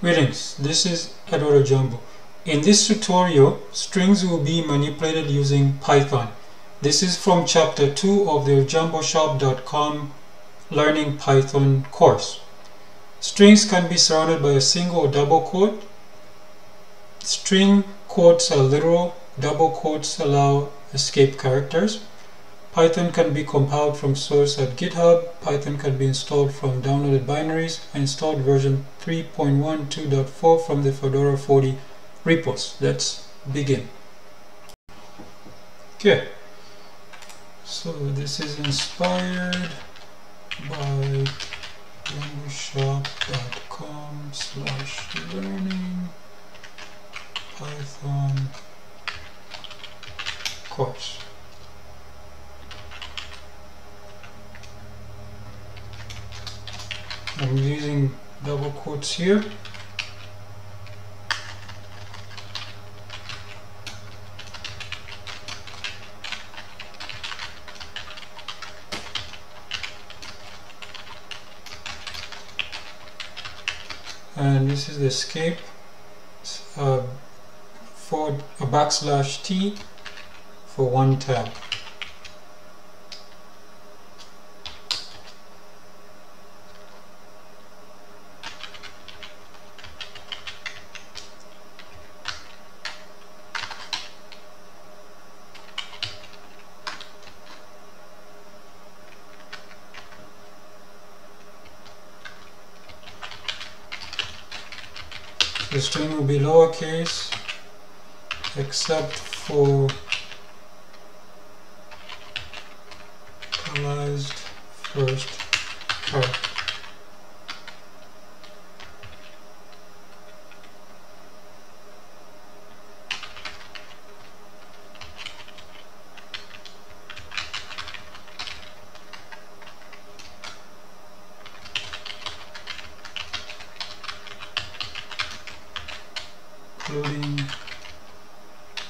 Greetings, this is Edward Ojambo. In this tutorial, strings will be manipulated using Python. This is from chapter 2 of the ojamboshop.com Learning Python course. Strings can be surrounded by a single or double quote. String quotes are literal, double quotes allow escape characters. Python can be compiled from source at GitHub. Python can be installed from downloaded binaries. I installed version 3.12.4 from the Fedora 40 repos. Let's begin. Okay, so this is inspired by ojamboshop.com slash learning Python course. I'm using double quotes here. And this is the escape uh, for a backslash T for one tab. The string will be lowercase except for first character. including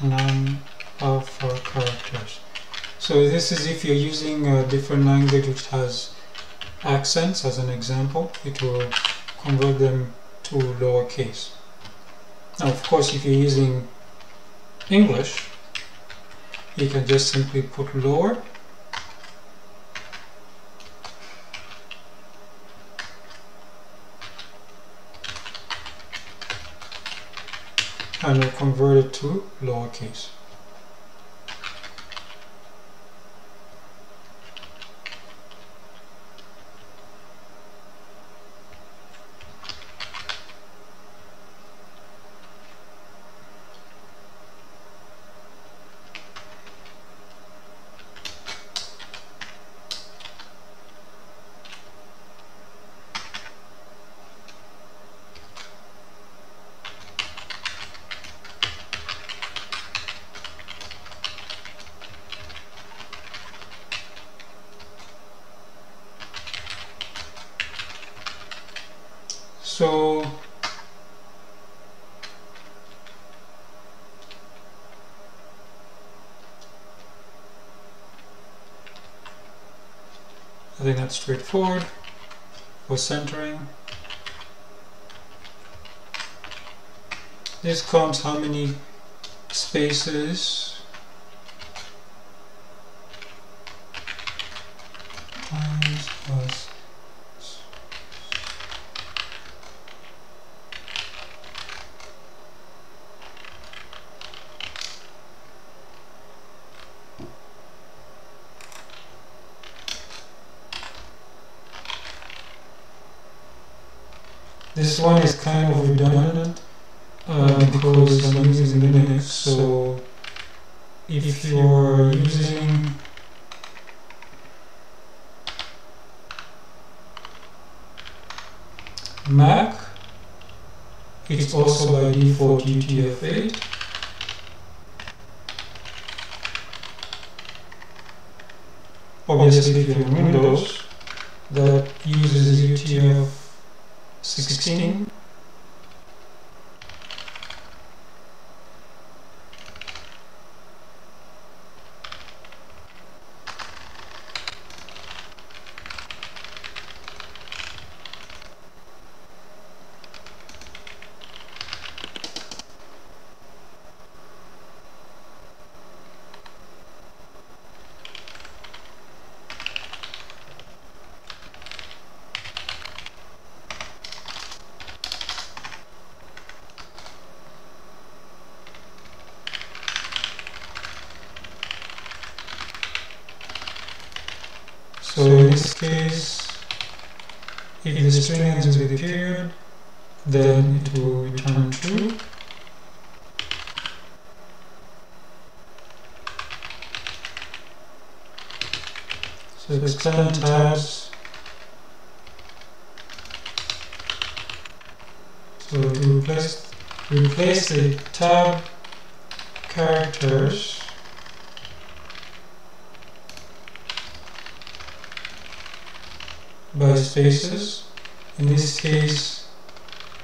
non-alpha characters. So this is if you're using a different language which has accents as an example, it will convert them to lowercase. Now of course if you're using English, you can just simply put lower and we'll convert it to lowercase. So I think that's straightforward for centering. This counts how many spaces This one is kind of redundant uh, because I'm using Linux, so if you're using Mac, it's also by default UTF-8. Obviously, if you're on Windows, that uses UTF 16 So in this case, if the string ends with a period, then it will return true. So expand tabs. So to replace replace the tab characters by spaces. In this case,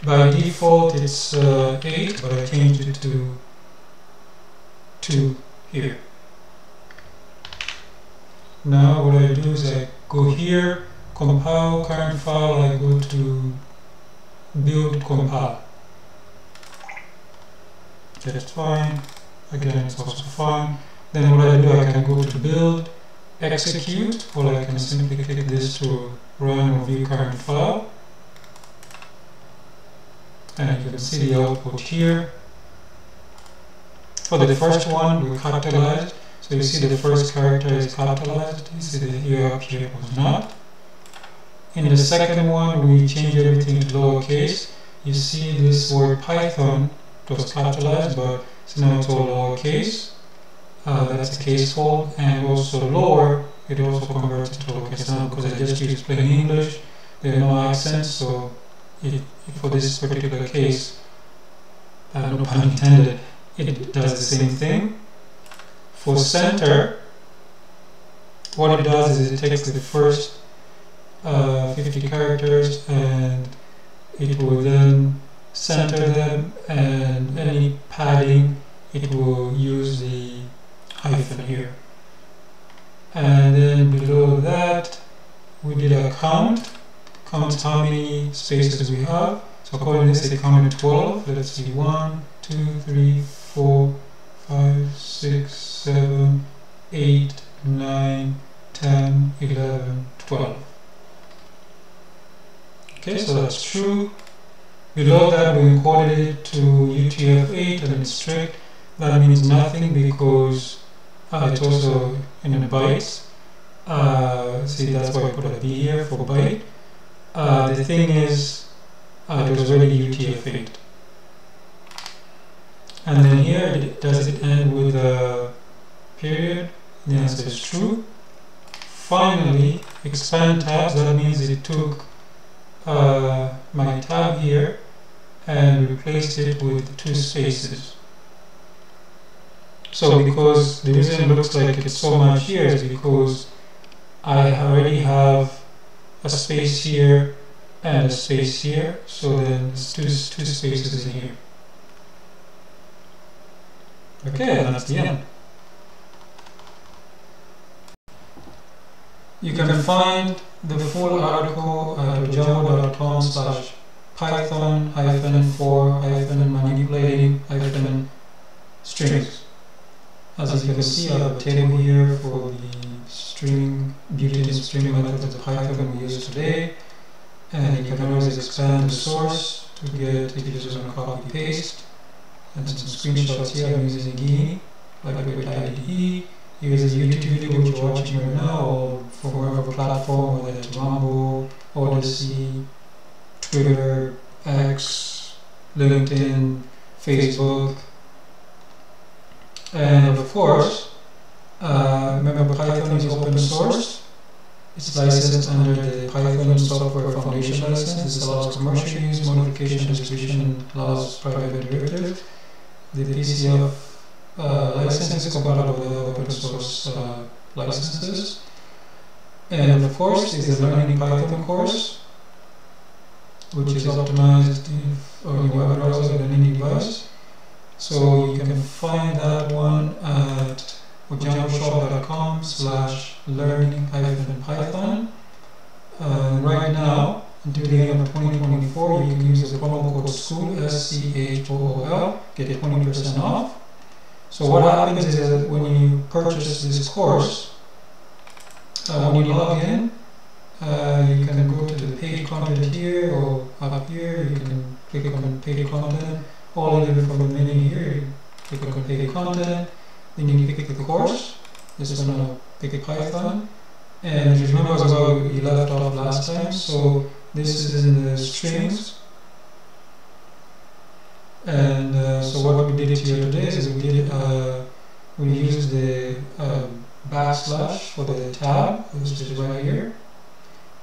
by default it's uh, 8, but I changed it to 2 here. Now what I do is I go here, compile current file, I go to build compile. That's fine. Again, it's also fine. Then what I do, I can go to build, execute, or I can simply click this to run or view current file. And you can see the output here. For the first one, we capitalized. So you see the first character is capitalized. You see the here up here was not. In the second one, we changed everything to lowercase. You see this word Python was capitalized, but it's now all lowercase. Uh, that's a casefold, and also lower, it also converts to now because I just use plain English. There are no accents, so it, for this particular case, uh, no pun intended, it does the same thing. For center, what it does is it takes the first uh, 50 characters and it will then center them and any padding it will use the hyphen here. And then below that we did a count. Count how many spaces we have. So to this it counted 12 let's see 1 2 3 4 5 6 7 8 9 10 11 12 okay so that's true. Below that we encoded it to UTF-8 and it's strict. That means nothing because uh, it's also in bytes uh, see that's why I put a B here for byte uh, the thing is uh, it was already UTF-8 and then here does it end with a period. The answer is true. Finally expand tabs. That means it took uh, my tab here and replaced it with two spaces. So because the reason it looks like it's so much here is because I already have a space here and a space here, so then there's two, two spaces in here. Okay, and that's the end. You can find the full article at ojambo.com slash python hyphen for hyphen manipulating hyphen strings. As you can see, I have a table here for the string, built-in string methods of Python we use today. And you can always expand the source to get, if you just want to copy paste. And some screenshots here, I'm using Geany, lightweight IDE. Here's a YouTube video which you're watching right now, or from whatever platform, whether it's Rumble, Odysee, Twitter, X, LinkedIn, Facebook, and of course, uh, remember Python is open source. It's licensed under the Python Software Foundation license. This allows commercial use, modification, distribution, allows private derivative. The PCF uh, license is compatible with open source uh, licenses. And of course, is the Learning Python course, which is optimized on your web browser and any device. So you can find that one at ojamboshop.com slash learning python. Uh, right now, until the end of 2024, you can use the promo code SCHOOL, S-C-H-O-O-L, get 20% off. So what happens is that when you purchase this course, uh, when you log in, uh, you can go to the paid content here or up here, you can click on paid content, or even from the menu here, you on paid content, then you pick the course, this one I'll pick Python, And remember well, we left off last time, so this is in the strings. And uh, so what we did here today is we did uh, we used the uh, backslash for the tab, which is right here.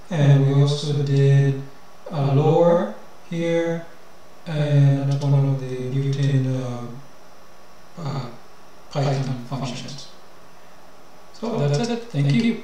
And we also did a lower here and one of the uh, uh, Python functions. So that's it. Thank you.